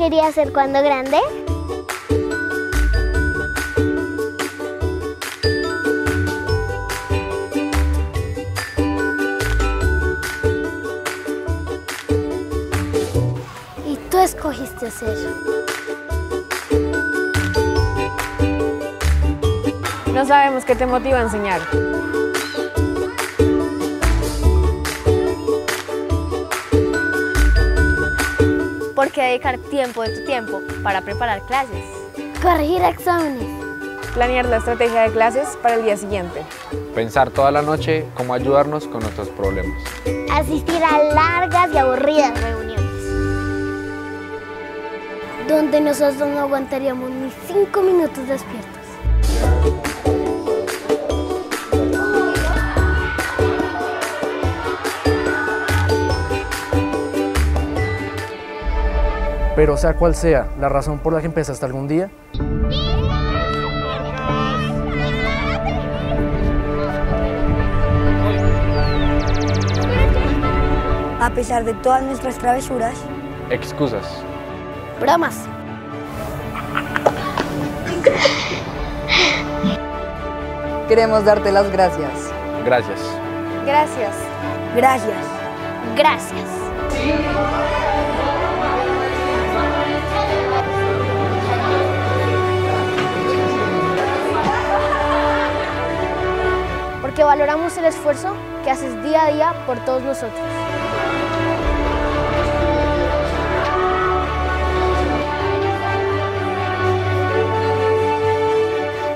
quería hacer cuando grande? Y tú escogiste hacer. No sabemos qué te motiva a enseñar. ¿Por qué dedicar tiempo de tu tiempo para preparar clases? Corregir exámenes. Planear la estrategia de clases para el día siguiente. Pensar toda la noche cómo ayudarnos con nuestros problemas. Asistir a largas y aburridas reuniones. Donde nosotros no aguantaríamos ni cinco minutos despiertos. Pero sea cual sea la razón por la que empezaste algún día, A pesar de todas nuestras travesuras, Excusas. Bromas. Queremos darte las gracias. Gracias. Gracias. gracias. Gracias. Porque valoramos el esfuerzo que haces día a día por todos nosotros.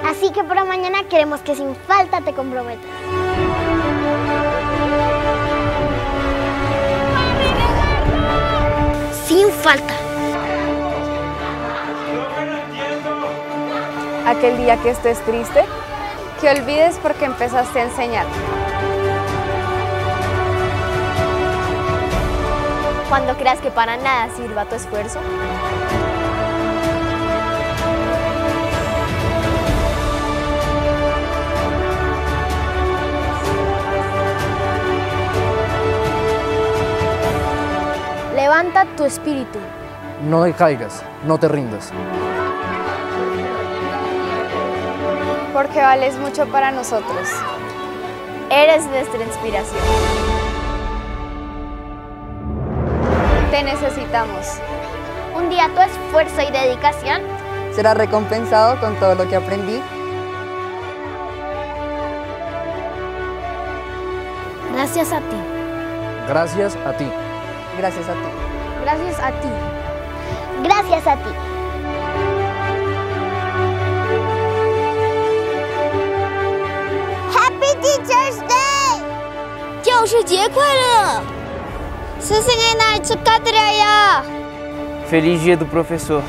Así que para mañana queremos que sin falta te comprometas. Sin falta. Aquel día que estés triste, Que olvides porque empezaste a enseñar. Cuando creas que para nada sirva tu esfuerzo, Levanta tu espíritu. no decaigas, no te rindas. Porque vales mucho para nosotros. Eres nuestra inspiración. Te necesitamos. Un día tu esfuerzo y dedicación Será recompensado con todo lo que aprendí. gracias a ti. Gracias a ti. Gracias a ti. Gracias a ti. Gracias a ti. 教师节快乐！스승의 날 축하드려요. Feliz dia do professor.